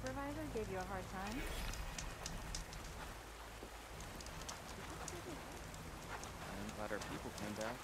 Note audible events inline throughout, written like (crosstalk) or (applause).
supervisor gave you a hard time? I'm glad our people came back.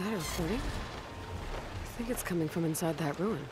That a recording? I think it's coming from inside that ruin.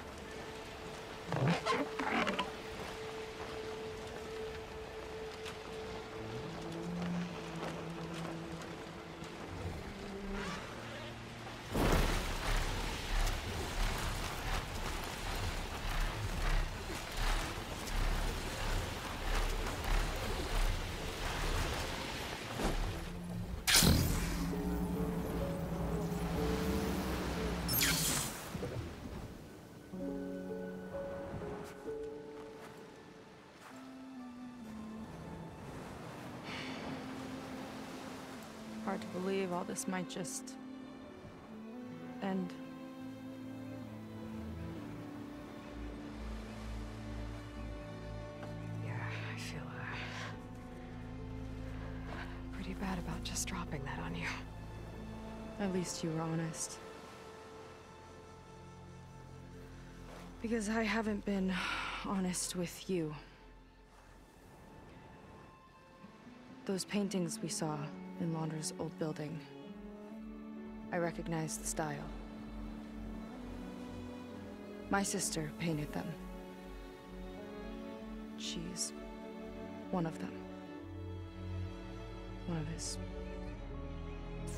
Hard to believe all this might just end. Yeah, I feel uh, pretty bad about just dropping that on you. At least you were honest. Because I haven't been honest with you. Those paintings we saw in Londra's old building. I recognize the style. My sister painted them. She's one of them. One of his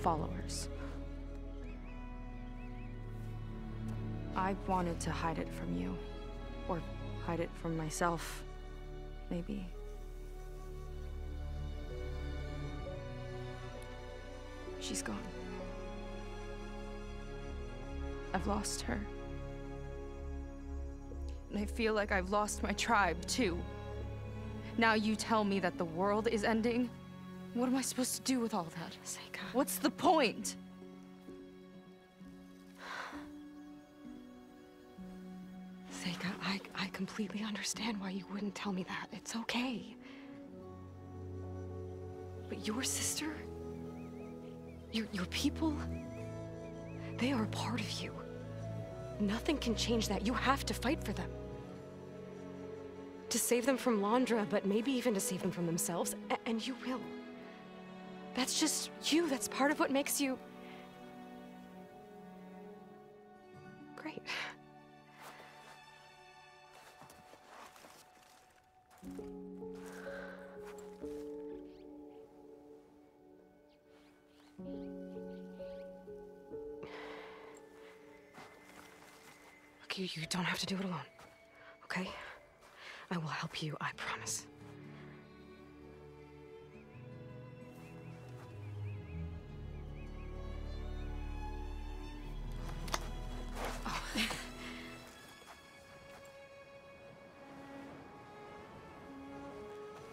followers. I wanted to hide it from you. Or hide it from myself, maybe. She's gone. I've lost her. And I feel like I've lost my tribe, too. Now you tell me that the world is ending? What am I supposed to do with all that? Seyka. What's the point? Seyka, I, I completely understand why you wouldn't tell me that. It's okay. But your sister, your, your people, they are a part of you. Nothing can change that. You have to fight for them. To save them from Londra, but maybe even to save them from themselves, a- and you will. That's just you. That's part of what makes you... don't have to do it alone, okay? I will help you, I promise.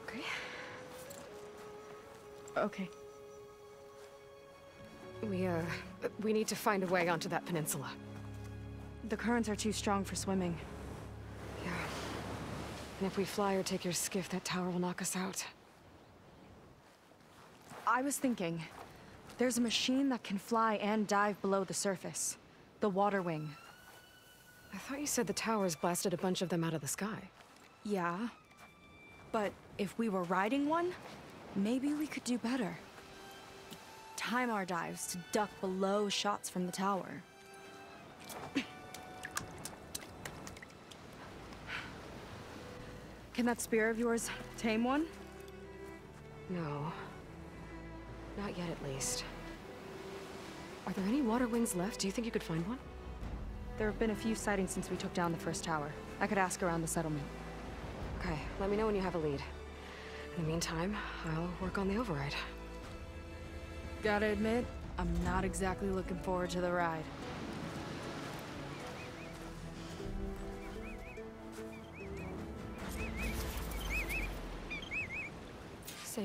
Okay. Okay. We, uh, we need to find a way onto that peninsula. The currents are too strong for swimming. Yeah. And if we fly or take your skiff, that tower will knock us out. I was thinking, there's a machine that can fly and dive below the surface. The Water Wing. I thought you said the towers blasted a bunch of them out of the sky. Yeah. But if we were riding one, maybe we could do better. Time our dives to duck below shots from the tower. Can that spear of yours tame one? No. Not yet, at least. Are there any water wings left? Do you think you could find one? There have been a few sightings since we took down the first tower. I could ask around the settlement. Okay, let me know when you have a lead. In the meantime, I'll work on the override. Gotta admit, I'm not exactly looking forward to the ride.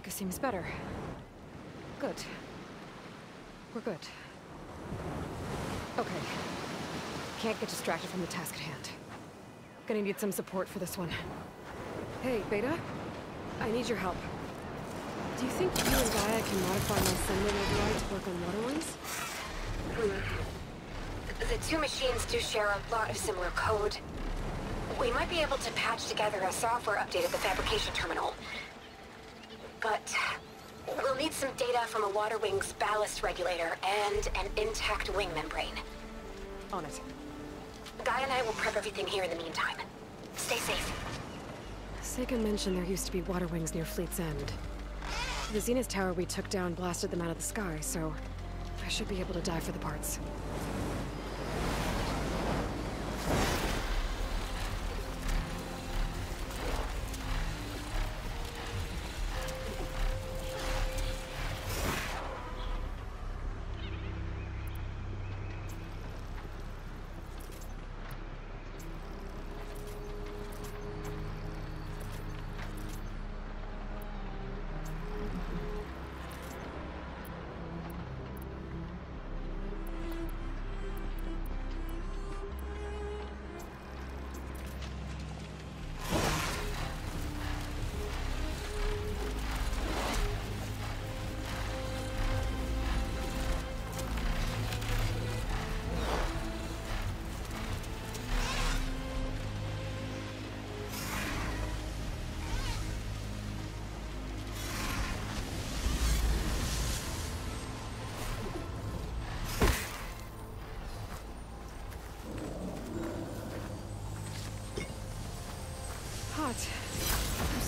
Seems better. Good. We're good. Okay. Can't get distracted from the task at hand. Gonna need some support for this one. Hey, Beta? I need your help. Do you think you and Gaia can modify my Sunwing override to work on water wings? The two machines do share a lot of similar code. We might be able to patch together a software update at the fabrication terminal. But we'll need some data from a water wing's ballast regulator and an intact wing membrane. On it. Gaia and I will prep everything here in the meantime. Stay safe. Sagan mentioned there used to be water wings near Fleet's End. The Zenith Tower we took down blasted them out of the sky, so I should be able to dive for the parts.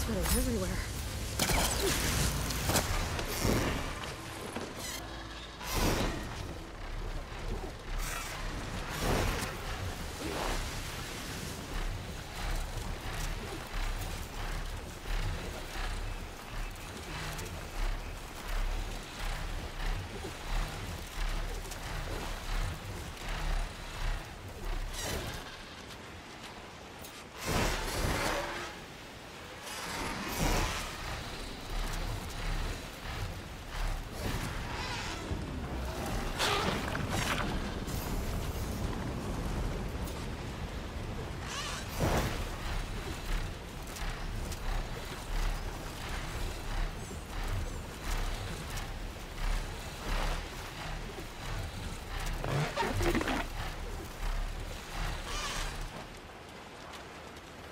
I'm sweating everywhere.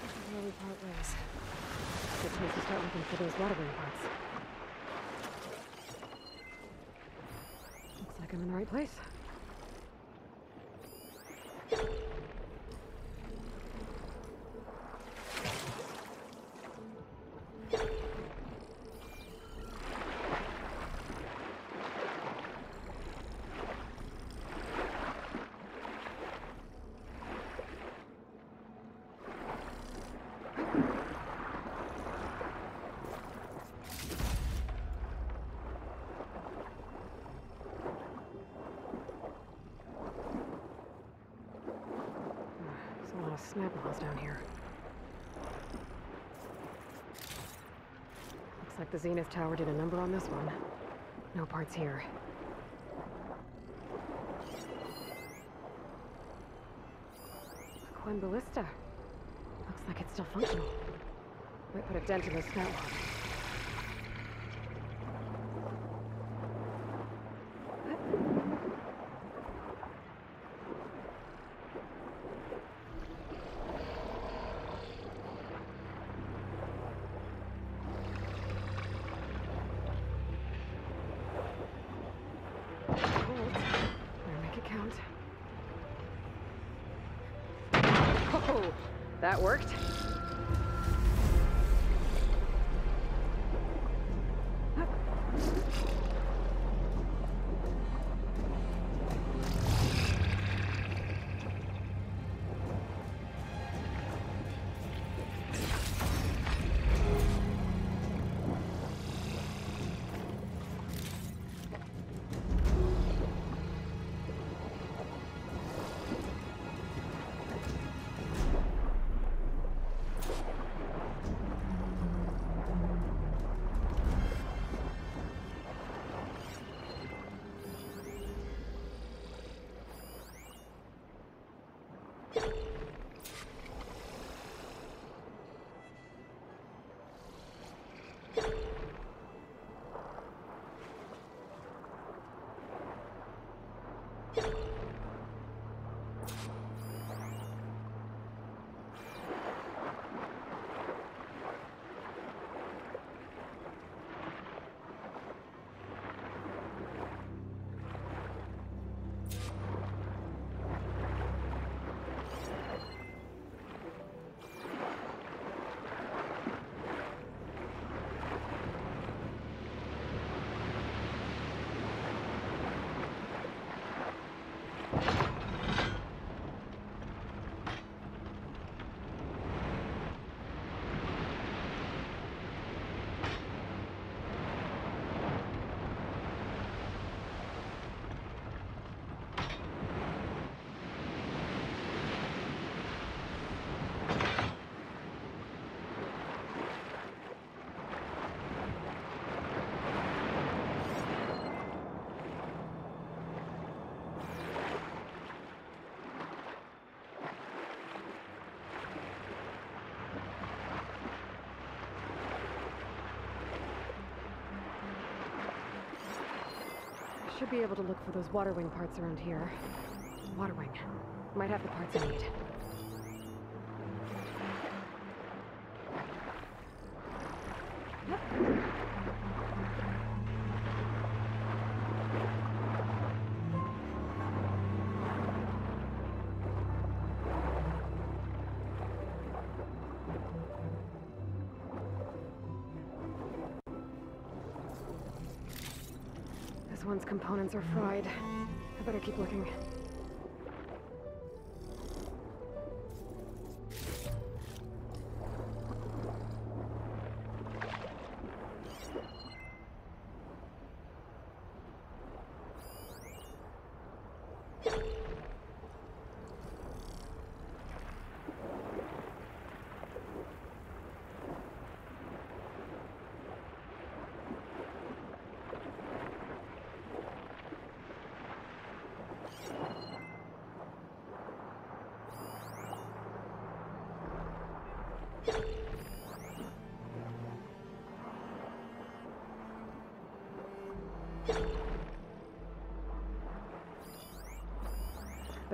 This is where we part ways. Good looking for those water wing parts. Looks like I'm in the right place. Lot snap balls down here. Looks like the Zenith Tower did a number on this one. No parts here. A Quen Ballista. Looks like it's still functional. Might put a dent in the lock. Should be able to look for those water wing parts around here. Water wing. Might have the parts I need. One's components are fried. I better keep looking.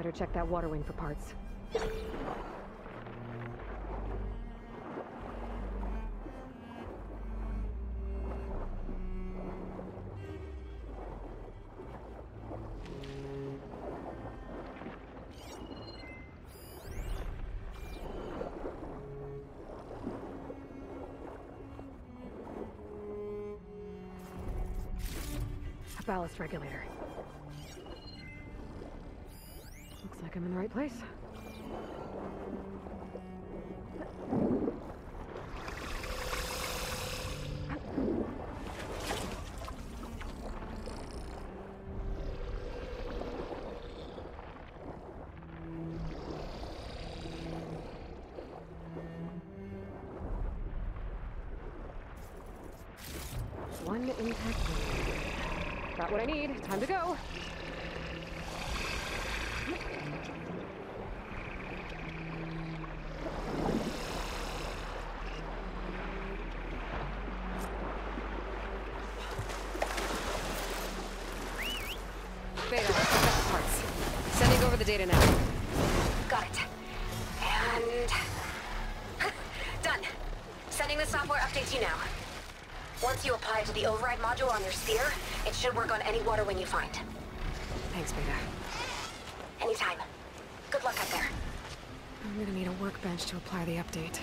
Better check that water wing for parts. A ballast regulator. I'm in the right place. Data now. Got it. And... (laughs) Done. Sending the software update to you now. Once you apply it to the override module on your sphere, it should work on any water wing you find. Thanks, Beta. Anytime. Good luck out there. I'm gonna need a workbench to apply the update.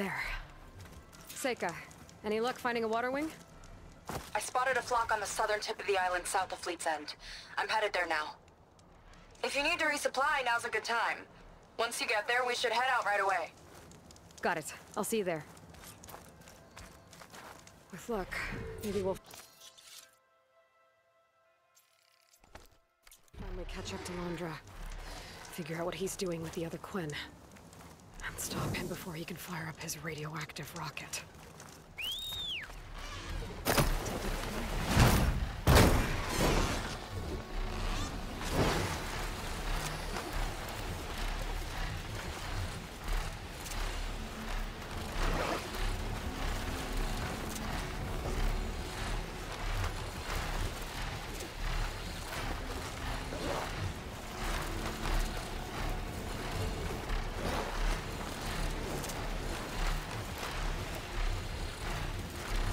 There. Seyka, any luck finding a water wing? I spotted a flock on the southern tip of the island south of Fleet's End. I'm headed there now. If you need to resupply, now's a good time. Once you get there, we should head out right away. Got it. I'll see you there. With luck, maybe we'll... Finally catch up to Londra. Figure out what he's doing with the other Quen. Stop him before he can fire up his radioactive rocket.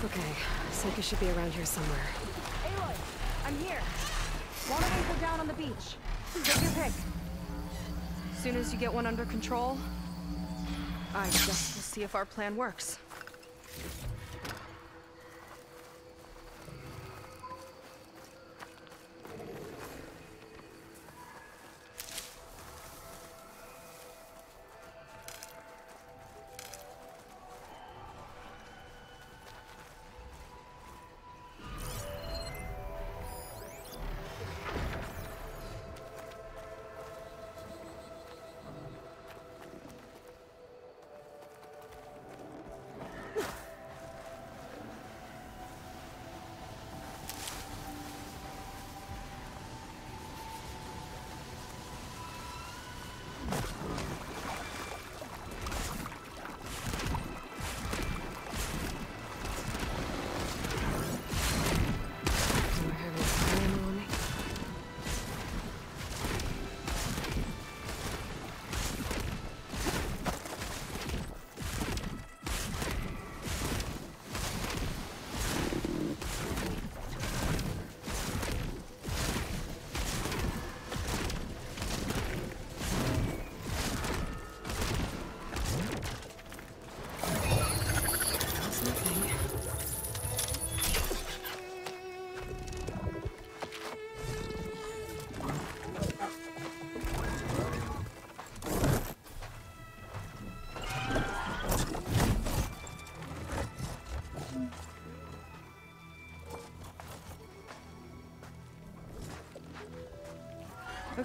Okay, Seyka should be around here somewhere. Aloy, I'm here. Water wings are down on the beach. Take your pick. As soon as you get one under control, I guess we'll see if our plan works.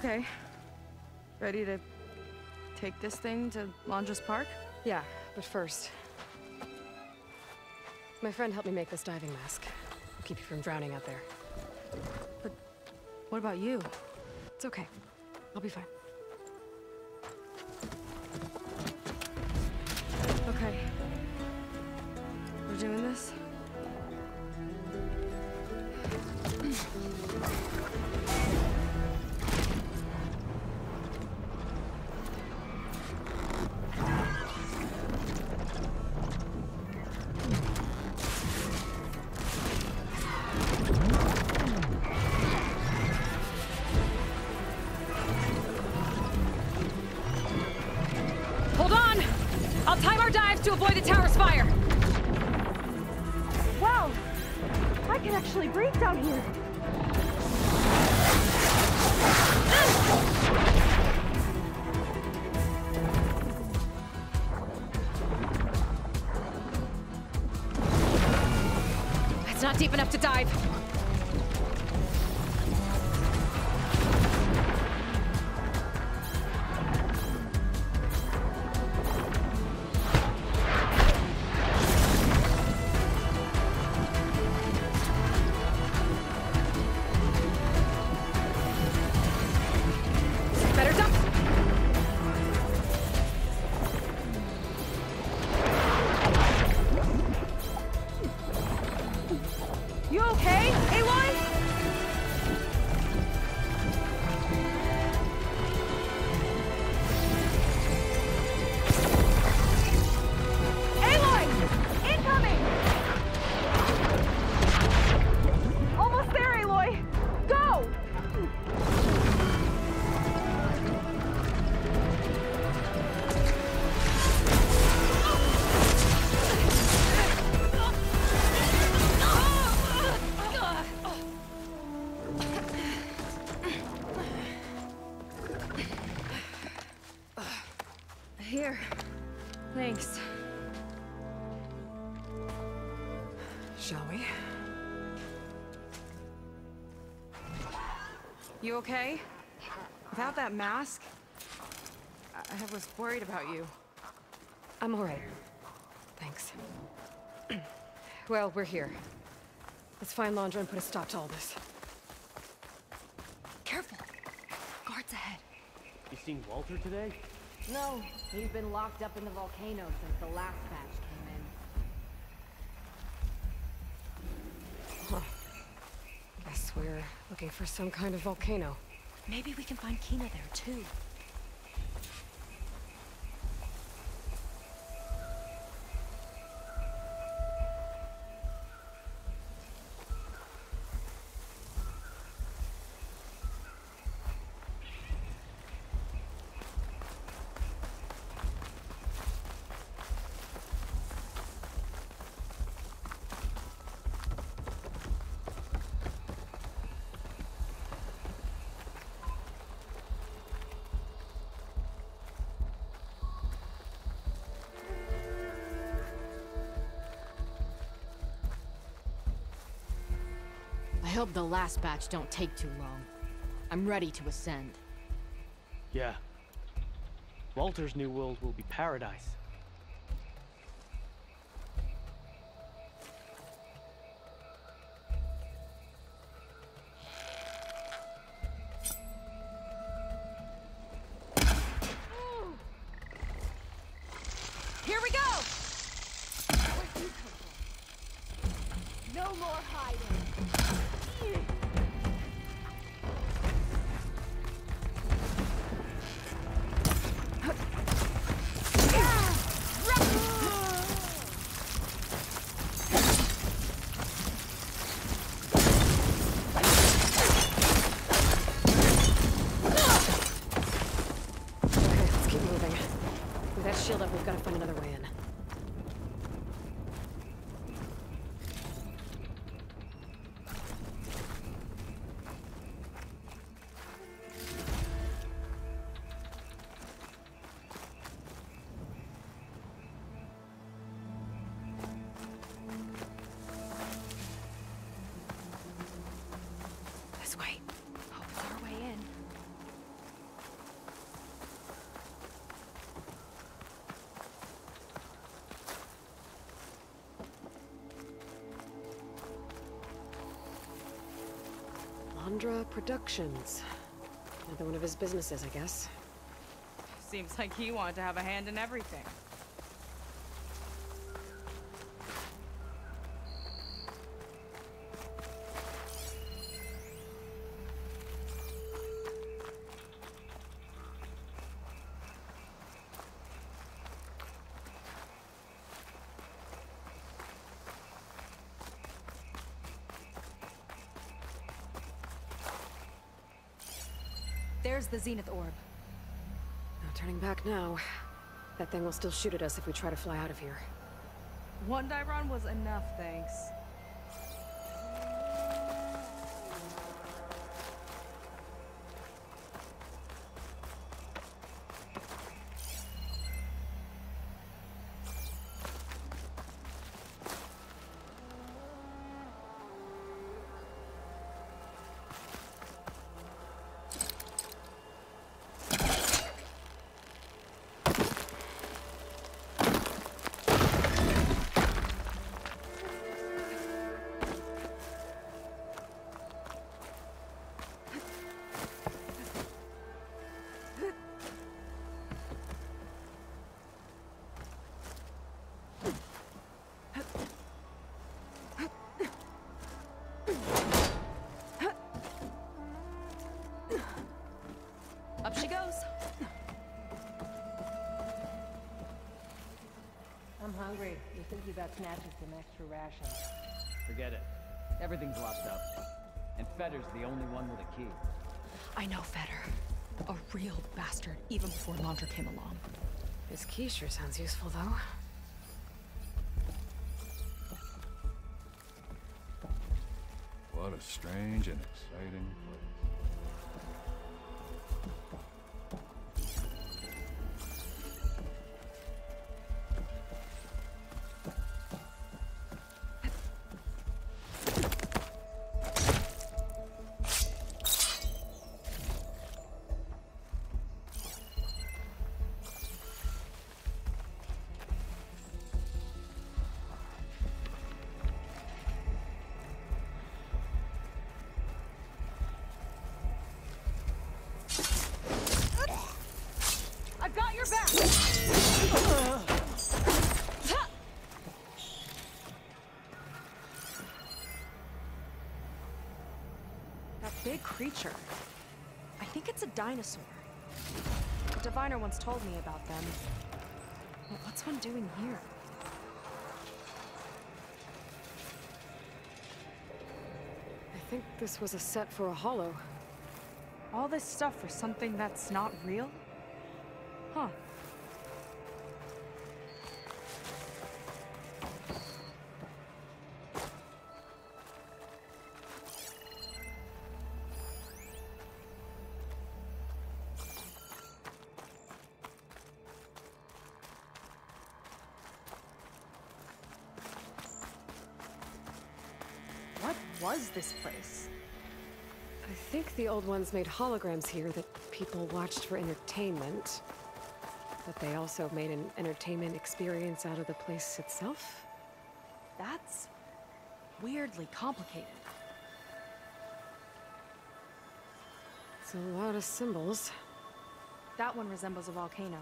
Okay. Ready to take this thing to Londra's Park? Yeah, but first. My friend helped me make this diving mask. I'll keep you from drowning out there. But what about you? It's okay. I'll be fine. Avoid the tower's fire! Wow! I can actually breathe down here! Shall we? You okay? Without that mask? I, I was worried about you. I'm all right. Thanks. (clears throat) well, we're here. Let's find Londra and put a stop to all this. Careful! Guards ahead. You seen Walter today? No, he's been locked up in the volcano since the last batch came in. Guess we're looking for some kind of volcano. Maybe we can find Kina there too. Hope the last batch don't take too long. I'm ready to ascend. Yeah. Walter's new world will be paradise. Londra Productions. Another one of his businesses, I guess. Seems like he wanted to have a hand in everything. There's the Zenith Orb. No turning back now. That thing will still shoot at us if we try to fly out of here. One Dyron was enough, thanks. I'm hungry. You think you got snatching some extra rations? Forget it. Everything's locked up. And Fetter's the only one with a key. I know Fetter. A real bastard, even before Londra came along. His key sure sounds useful, though. What a strange and exciting place. Big creature. I think it's a dinosaur. A diviner once told me about them. But what's one doing here? I think this was a set for a hollow. All this stuff for something that's not real? This place? I think the old ones made holograms here that people watched for entertainment. But they also made an entertainment experience out of the place itself. That's weirdly complicated. It's a lot of symbols. That one resembles a volcano.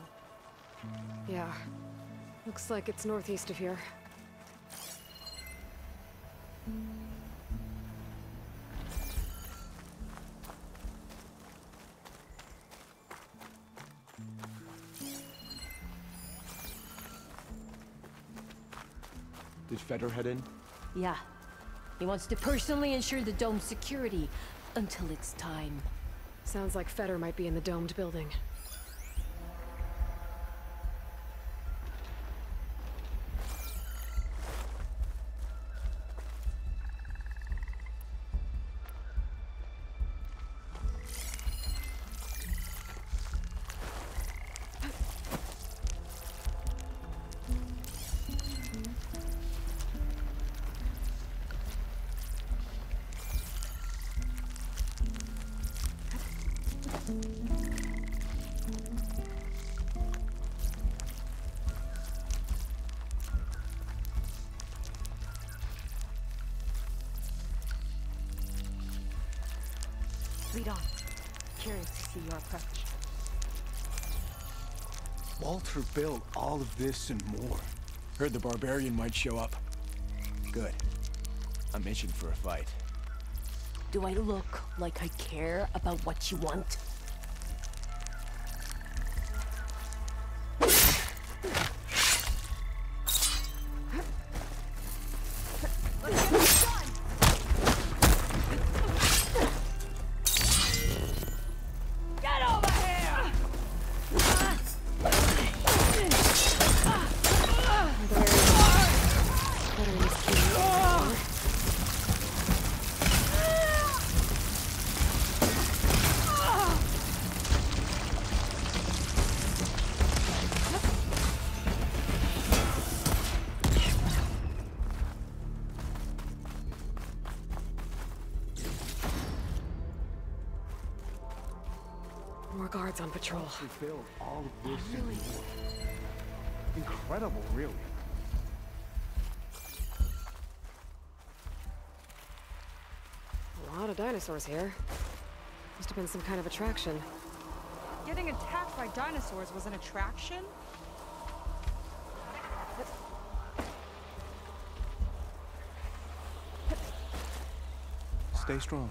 Yeah. Looks like it's northeast of here. Did in? Yeah. He wants to personally ensure the dome's security until it's time. Sounds like Fetter might be in the domed building. Lead on. Curious to see your approach. Walter built all of this and more. Heard the barbarian might show up. Good. I'm itching for a fight. Do I look like I care about what you want? Patrol. Walter built all of this and more. Incredible, really. A lot of dinosaurs here. Must have been some kind of attraction. Getting attacked by dinosaurs was an attraction? Stay strong.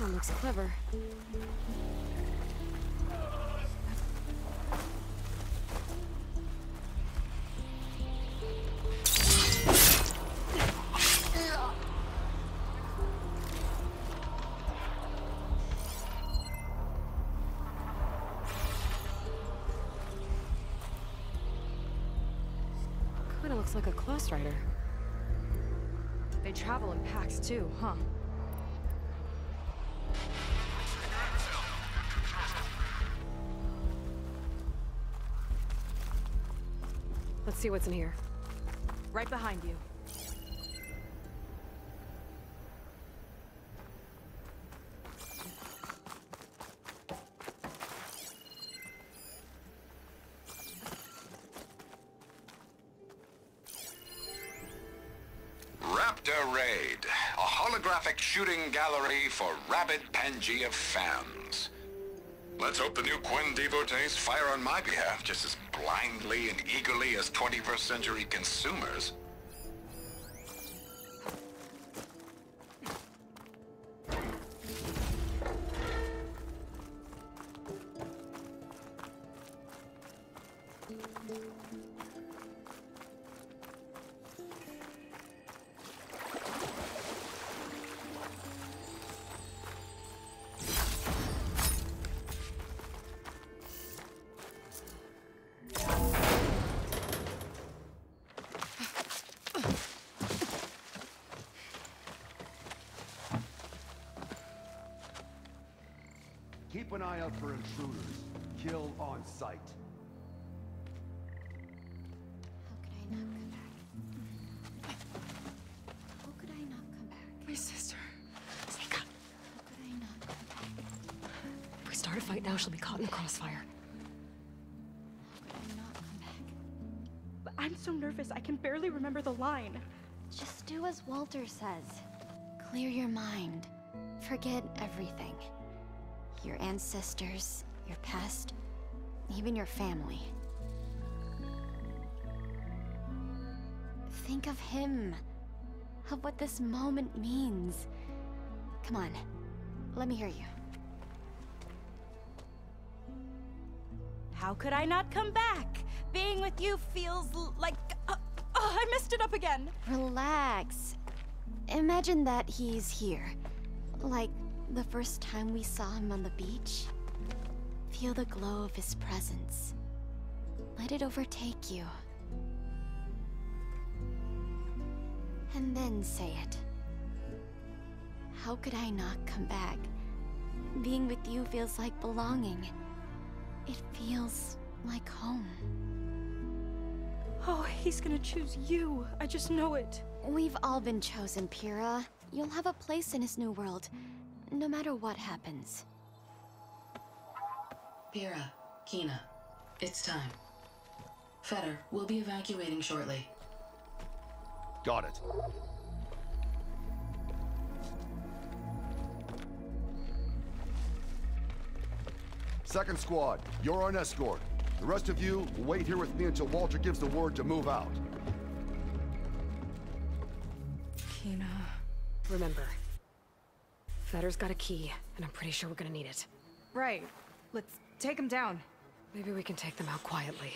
One looks clever. Kinda looks like a Clawstrider. They travel in packs too, huh? Let's see what's in here. Right behind you. Raptor Raid, a holographic shooting gallery for rabid Pangea fans. Let's hope the new Quen devotees fire on my behalf just as blindly and eagerly as 21st century consumers. Keep an eye out for intruders. Kill on sight. How could I not come back? How could I not come back? My sister. Sneak. How could I not come back? If we start a fight now, she'll be caught in the crossfire. How could I not come back? But I'm so nervous, I can barely remember the line. Just do as Walter says. Clear your mind. Forget everything. Your ancestors, your past, even your family. Think of him. Of what this moment means. Come on. Let me hear you. How could I not come back? Being with you feels like. Uh, oh, I messed it up again. Relax. Imagine that he's here. Like the first time we saw him on the beach. Feel the glow of his presence. Let it overtake you. And then say it. How could I not come back? Being with you feels like belonging. It feels like home. Oh, he's gonna choose you. I just know it. We've all been chosen, Pyrrha. You'll have a place in his new world, no matter what happens. Pyrrha, Kina, it's time. Fetter, we'll be evacuating shortly. Got it. Second squad, you're on escort. The rest of you will wait here with me until Walter gives the word to move out. Kina. Remember, Fetter's got a key, and I'm pretty sure we're gonna need it. Right. Let's take him down. Maybe we can take them out quietly.